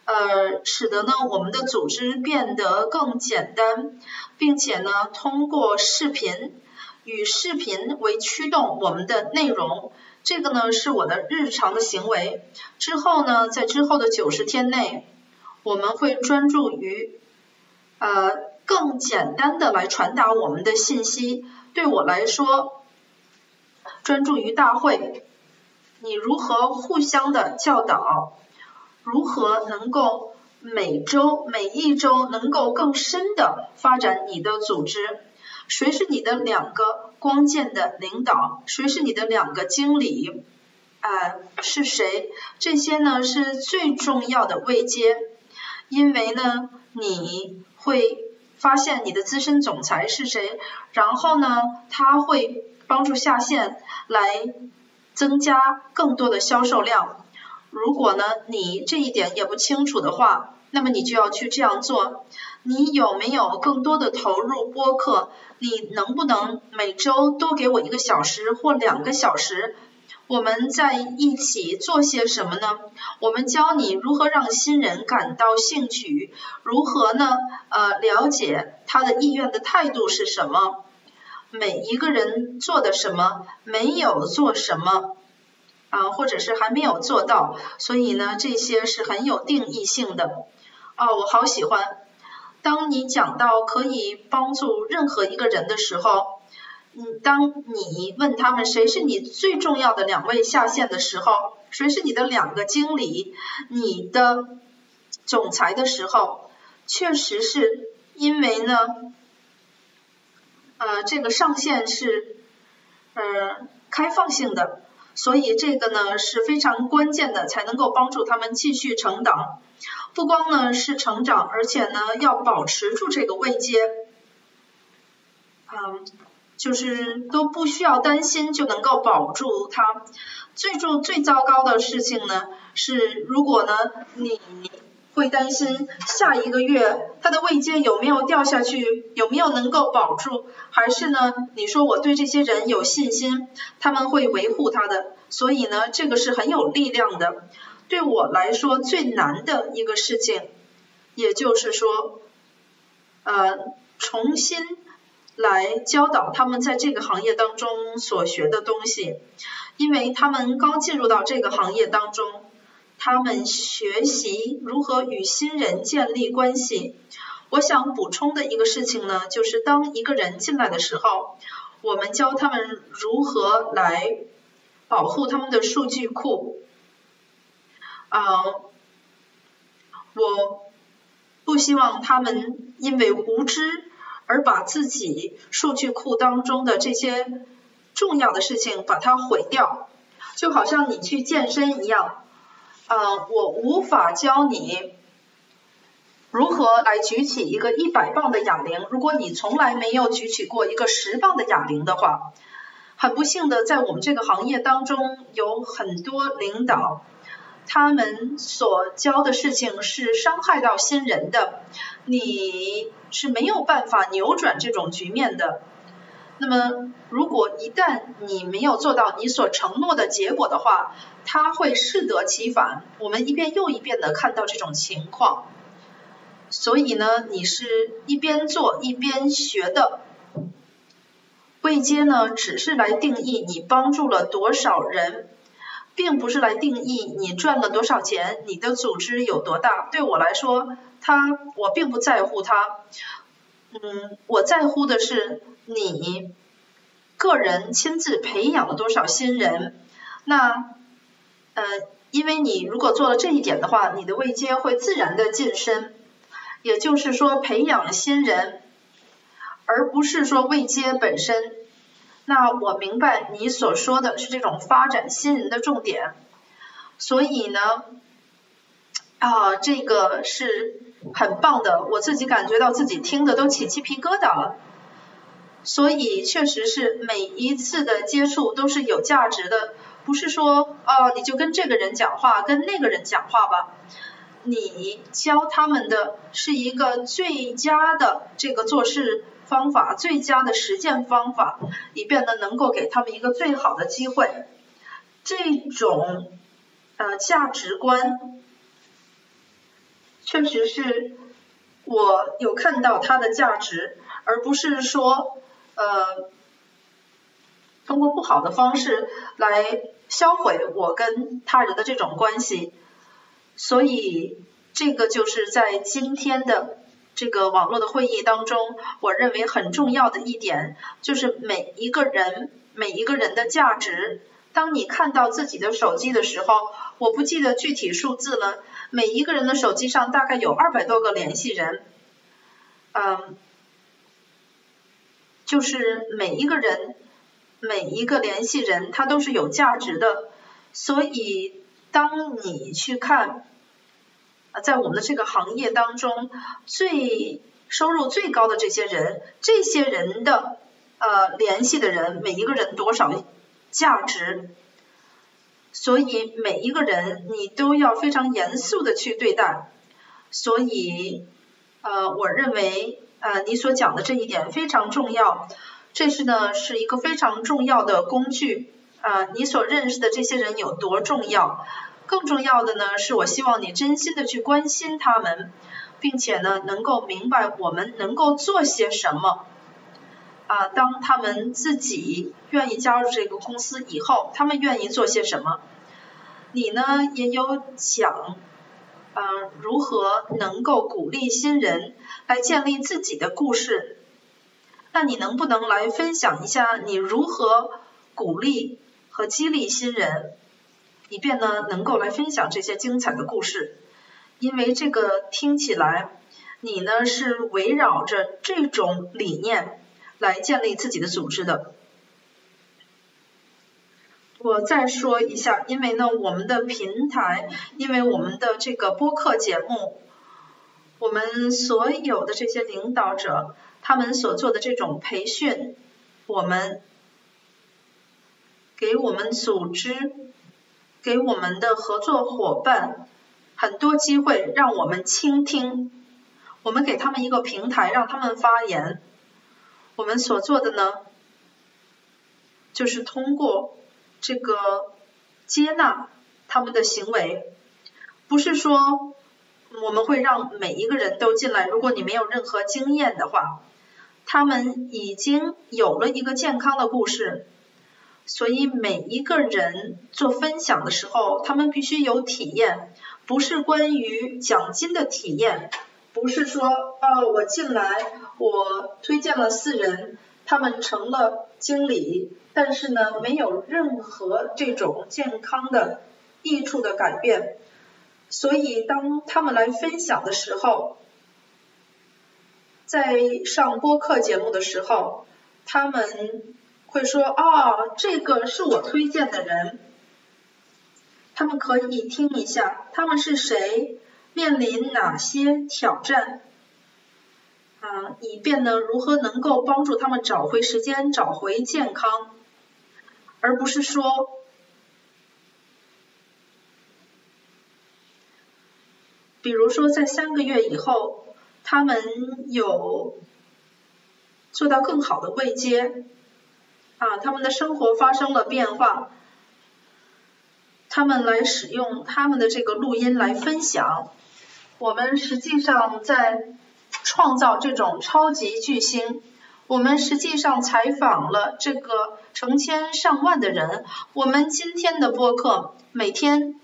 呃，使得呢我们的组织变得更简单，并且呢通过视频与视频为驱动我们的内容，这个呢是我的日常的行为。之后呢，在之后的九十天内，我们会专注于呃简单的来传达我们的信息。对我来说，专注于大会。你如何互相的教导？如何能够每周每一周能够更深的发展你的组织？谁是你的两个关键的领导？谁是你的两个经理？啊，是谁？这些呢是最重要的位阶，因为呢你会发现你的资深总裁是谁，然后呢他会帮助下线来。增加更多的销售量。如果呢，你这一点也不清楚的话，那么你就要去这样做。你有没有更多的投入播客？你能不能每周多给我一个小时或两个小时？我们在一起做些什么呢？我们教你如何让新人感到兴趣，如何呢？呃，了解他的意愿的态度是什么？每一个人做的什么，没有做什么，啊，或者是还没有做到，所以呢，这些是很有定义性的。哦，我好喜欢。当你讲到可以帮助任何一个人的时候，嗯，当你问他们谁是你最重要的两位下线的时候，谁是你的两个经理，你的总裁的时候，确实是因为呢。呃，这个上限是呃开放性的，所以这个呢是非常关键的，才能够帮助他们继续成长。不光呢是成长，而且呢要保持住这个位阶，嗯，就是都不需要担心就能够保住它。最重最糟糕的事情呢是，如果呢你。会担心下一个月它的位阶有没有掉下去，有没有能够保住，还是呢？你说我对这些人有信心，他们会维护他的，所以呢，这个是很有力量的。对我来说最难的一个事情，也就是说，呃，重新来教导他们在这个行业当中所学的东西，因为他们刚进入到这个行业当中。他们学习如何与新人建立关系。我想补充的一个事情呢，就是当一个人进来的时候，我们教他们如何来保护他们的数据库。啊，我不希望他们因为无知而把自己数据库当中的这些重要的事情把它毁掉，就好像你去健身一样。嗯，我无法教你如何来举起一个一百磅的哑铃。如果你从来没有举起过一个十磅的哑铃的话，很不幸的，在我们这个行业当中，有很多领导他们所教的事情是伤害到新人的，你是没有办法扭转这种局面的。那么，如果一旦你没有做到你所承诺的结果的话，它会适得其反。我们一遍又一遍的看到这种情况，所以呢，你是一边做一边学的。位阶呢，只是来定义你帮助了多少人，并不是来定义你赚了多少钱，你的组织有多大。对我来说，他我并不在乎他，嗯，我在乎的是。你个人亲自培养了多少新人？那呃，因为你如果做了这一点的话，你的位阶会自然的晋升。也就是说，培养了新人，而不是说位阶本身。那我明白你所说的是这种发展新人的重点。所以呢，啊，这个是很棒的，我自己感觉到自己听的都起鸡皮疙瘩了。所以确实是每一次的接触都是有价值的，不是说哦你就跟这个人讲话，跟那个人讲话吧，你教他们的是一个最佳的这个做事方法，最佳的实践方法，以便呢能够给他们一个最好的机会。这种呃价值观，确实是我有看到它的价值，而不是说。呃，通过不好的方式来销毁我跟他人的这种关系，所以这个就是在今天的这个网络的会议当中，我认为很重要的一点，就是每一个人每一个人的价值。当你看到自己的手机的时候，我不记得具体数字了，每一个人的手机上大概有二百多个联系人，嗯。就是每一个人，每一个联系人，他都是有价值的。所以，当你去看，在我们的这个行业当中，最收入最高的这些人，这些人的呃联系的人，每一个人多少价值？所以每一个人你都要非常严肃的去对待。所以，呃，我认为。呃，你所讲的这一点非常重要，这是呢是一个非常重要的工具。呃，你所认识的这些人有多重要？更重要的呢，是我希望你真心的去关心他们，并且呢能够明白我们能够做些什么。啊，当他们自己愿意加入这个公司以后，他们愿意做些什么？你呢也有讲。嗯，如何能够鼓励新人来建立自己的故事？那你能不能来分享一下你如何鼓励和激励新人，以便呢能够来分享这些精彩的故事？因为这个听起来你呢是围绕着这种理念来建立自己的组织的。我再说一下，因为呢，我们的平台，因为我们的这个播客节目，我们所有的这些领导者，他们所做的这种培训，我们给我们组织，给我们的合作伙伴很多机会，让我们倾听，我们给他们一个平台，让他们发言。我们所做的呢，就是通过。这个接纳他们的行为，不是说我们会让每一个人都进来。如果你没有任何经验的话，他们已经有了一个健康的故事，所以每一个人做分享的时候，他们必须有体验，不是关于奖金的体验，不是说哦，我进来，我推荐了四人。他们成了经理，但是呢，没有任何这种健康的益处的改变。所以，当他们来分享的时候，在上播客节目的时候，他们会说：“啊，这个是我推荐的人。”他们可以听一下，他们是谁，面临哪些挑战。啊，以便呢，如何能够帮助他们找回时间，找回健康，而不是说，比如说在三个月以后，他们有做到更好的位阶，啊，他们的生活发生了变化，他们来使用他们的这个录音来分享。我们实际上在创造这种超级巨星。我们实际上采访了这个成千上万的人。我们今天的播客每天，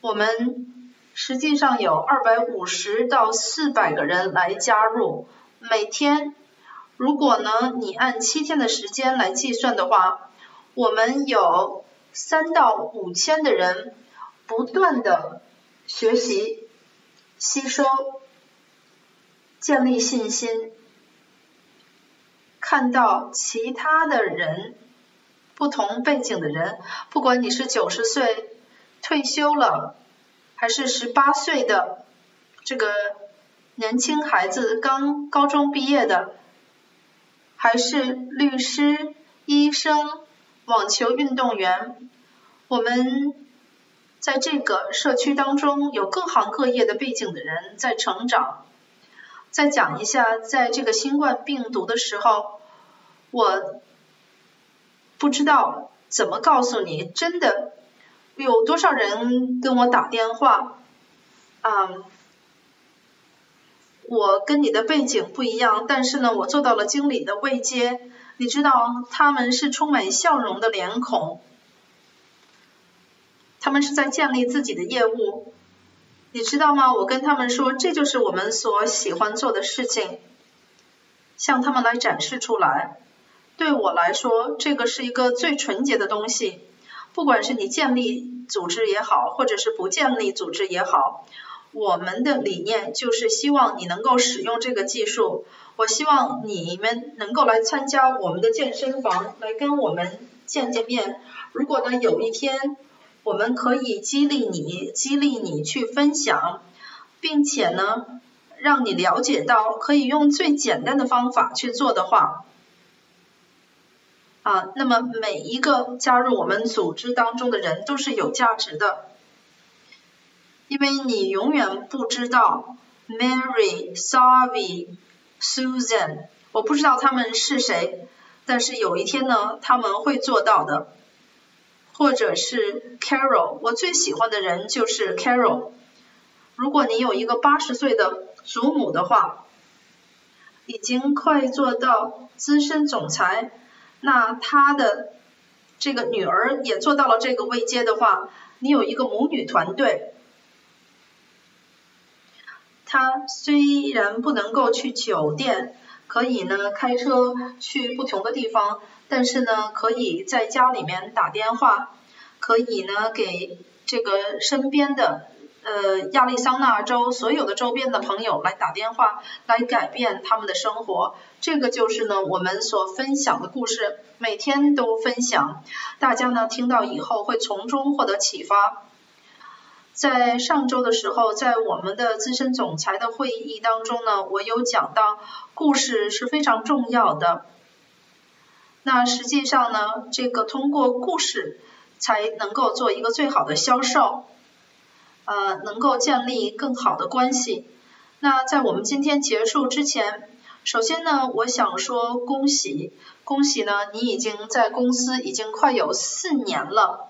我们实际上有二百五十到四百个人来加入。每天，如果呢你按七天的时间来计算的话，我们有三到五千的人不断的学习、吸收、建立信心。看到其他的人，不同背景的人，不管你是九十岁退休了，还是十八岁的这个年轻孩子刚高中毕业的，还是律师、医生、网球运动员，我们在这个社区当中有各行各业的背景的人在成长。再讲一下，在这个新冠病毒的时候，我不知道怎么告诉你，真的有多少人跟我打电话，啊，我跟你的背景不一样，但是呢，我做到了经理的位阶，你知道他们是充满笑容的脸孔，他们是在建立自己的业务。你知道吗？我跟他们说，这就是我们所喜欢做的事情，向他们来展示出来。对我来说，这个是一个最纯洁的东西。不管是你建立组织也好，或者是不建立组织也好，我们的理念就是希望你能够使用这个技术。我希望你们能够来参加我们的健身房，来跟我们见见面。如果呢，有一天。我们可以激励你，激励你去分享，并且呢，让你了解到可以用最简单的方法去做的话，啊，那么每一个加入我们组织当中的人都是有价值的，因为你永远不知道 Mary、s a v i Susan，我不知道他们是谁，但是有一天呢，他们会做到的。或者是 Carol，我最喜欢的人就是 Carol。如果你有一个八十岁的祖母的话，已经快做到资深总裁，那他的这个女儿也做到了这个位阶的话，你有一个母女团队。他虽然不能够去酒店，可以呢开车去不同的地方。但是呢，可以在家里面打电话，可以呢给这个身边的呃亚利桑那州所有的周边的朋友来打电话，来改变他们的生活。这个就是呢我们所分享的故事，每天都分享，大家呢听到以后会从中获得启发。在上周的时候，在我们的资深总裁的会议当中呢，我有讲到，故事是非常重要的。那实际上呢，这个通过故事才能够做一个最好的销售，呃，能够建立更好的关系。那在我们今天结束之前，首先呢，我想说恭喜，恭喜呢，你已经在公司已经快有四年了，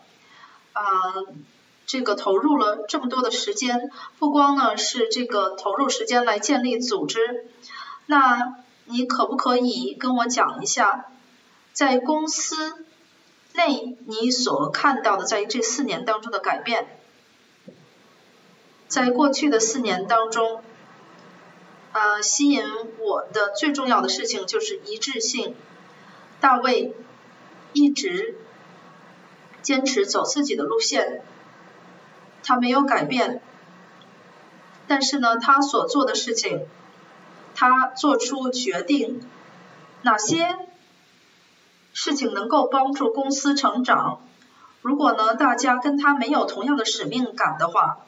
啊，这个投入了这么多的时间，不光呢是这个投入时间来建立组织，那你可不可以跟我讲一下？在公司内，你所看到的在这四年当中的改变，在过去的四年当中，呃，吸引我的最重要的事情就是一致性。大卫一直坚持走自己的路线，他没有改变，但是呢，他所做的事情，他做出决定，哪些？事情能够帮助公司成长。如果呢，大家跟他没有同样的使命感的话，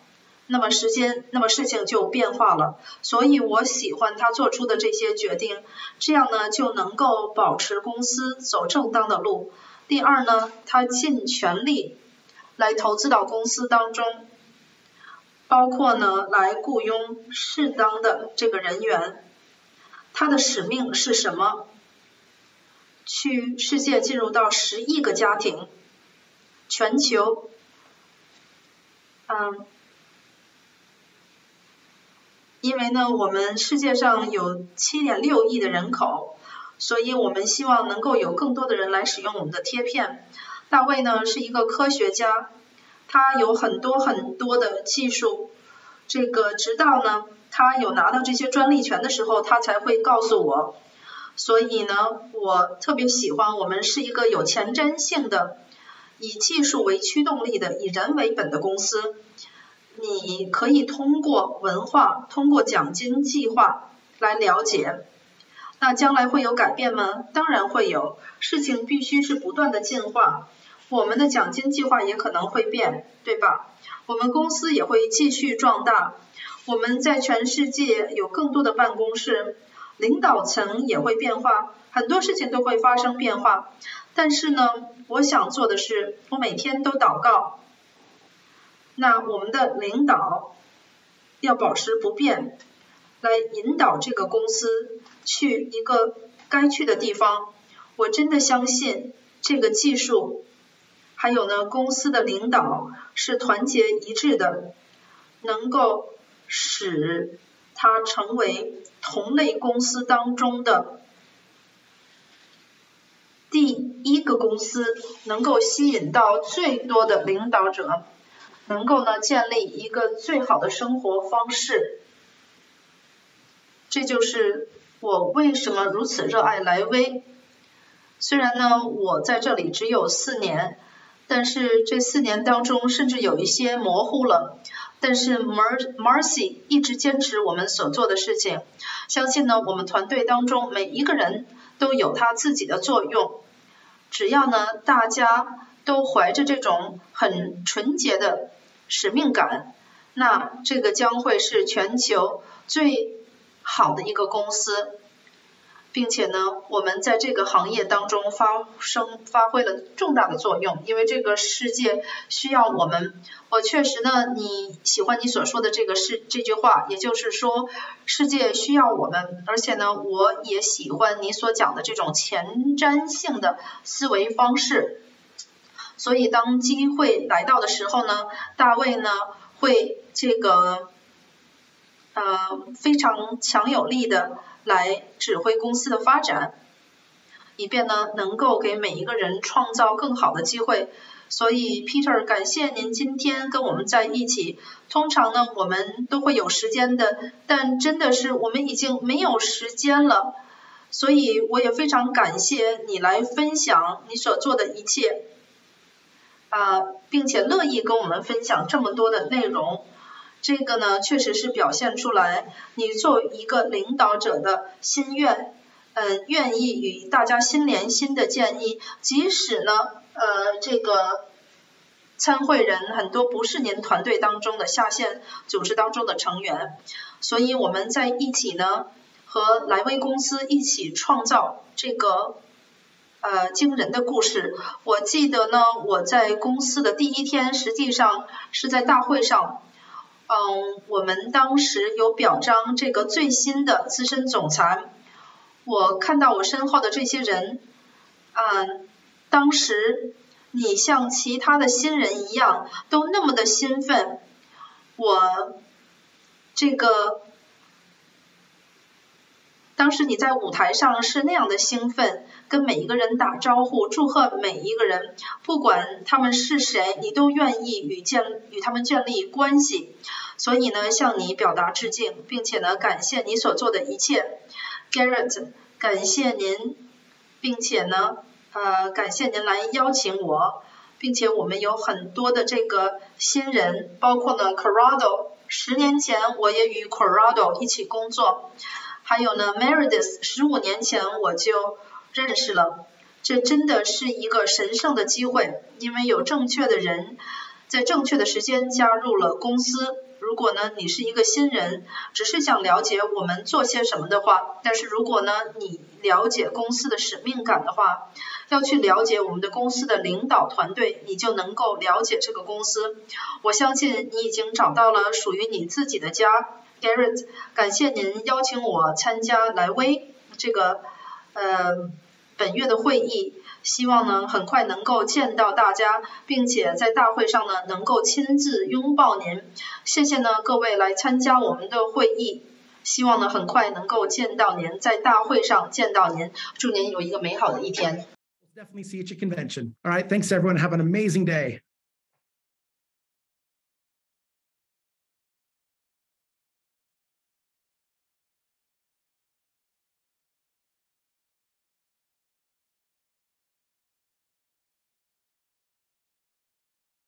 那么时间，那么事情就变化了。所以我喜欢他做出的这些决定，这样呢就能够保持公司走正当的路。第二呢，他尽全力来投资到公司当中。包括呢来雇佣适当的这个人员。他的使命是什么？去世界进入到十亿个家庭，全球，嗯，因为呢，我们世界上有七点六亿的人口，所以我们希望能够有更多的人来使用我们的贴片。大卫呢是一个科学家，他有很多很多的技术，这个直到呢他有拿到这些专利权的时候，他才会告诉我。所以呢，我特别喜欢我们是一个有前瞻性的、以技术为驱动力的、以人为本的公司。你可以通过文化、通过奖金计划来了解。那将来会有改变吗？当然会有，事情必须是不断的进化。我们的奖金计划也可能会变，对吧？我们公司也会继续壮大。我们在全世界有更多的办公室。领导层也会变化，很多事情都会发生变化。但是呢，我想做的是，我每天都祷告。那我们的领导要保持不变，来引导这个公司去一个该去的地方。我真的相信这个技术，还有呢，公司的领导是团结一致的，能够使它成为。同类公司当中的第一个公司，能够吸引到最多的领导者，能够呢建立一个最好的生活方式。这就是我为什么如此热爱莱威。虽然呢我在这里只有四年，但是这四年当中甚至有一些模糊了。但是 Marcy 一直坚持我们所做的事情，相信呢，我们团队当中每一个人都有他自己的作用。只要呢，大家都怀着这种很纯洁的使命感，那这个将会是全球最好的一个公司。并且呢，我们在这个行业当中发生发挥了重大的作用，因为这个世界需要我们。我确实呢，你喜欢你所说的这个是这句话，也就是说，世界需要我们，而且呢，我也喜欢你所讲的这种前瞻性的思维方式。所以当机会来到的时候呢，大卫呢会这个呃非常强有力的。来指挥公司的发展，以便呢能够给每一个人创造更好的机会。所以，Peter，感谢您今天跟我们在一起。通常呢我们都会有时间的，但真的是我们已经没有时间了。所以我也非常感谢你来分享你所做的一切，啊，并且乐意跟我们分享这么多的内容。这个呢，确实是表现出来你作为一个领导者的心愿，嗯，愿意与大家心连心的建议，即使呢，呃，这个参会人很多不是您团队当中的下线组织当中的成员，所以我们在一起呢，和莱威公司一起创造这个呃惊人的故事。我记得呢，我在公司的第一天，实际上是在大会上。嗯，我们当时有表彰这个最新的资深总裁。我看到我身后的这些人，嗯，当时你像其他的新人一样，都那么的兴奋。我这个。当时你在舞台上是那样的兴奋，跟每一个人打招呼，祝贺每一个人，不管他们是谁，你都愿意与建与他们建立关系。所以呢，向你表达致敬，并且呢，感谢你所做的一切，Garrett，感谢您，并且呢，呃，感谢您来邀请我，并且我们有很多的这个新人，包括呢，Corrado，十年前我也与 Corrado 一起工作。还有呢，Meredith，十五年前我就认识了，这真的是一个神圣的机会，因为有正确的人在正确的时间加入了公司。如果呢你是一个新人，只是想了解我们做些什么的话，但是如果呢你了解公司的使命感的话，要去了解我们的公司的领导团队，你就能够了解这个公司。我相信你已经找到了属于你自己的家，Garrett。感谢您邀请我参加莱威这个呃本月的会议。希望呢很快能够见到大家，并且在大会上呢能够亲自拥抱您。谢谢呢各位来参加我们的会议，希望呢很快能够见到您，在大会上见到您。祝您有一个美好的一天。
Definitely see you at your convention. All right, thanks everyone. Have an amazing day.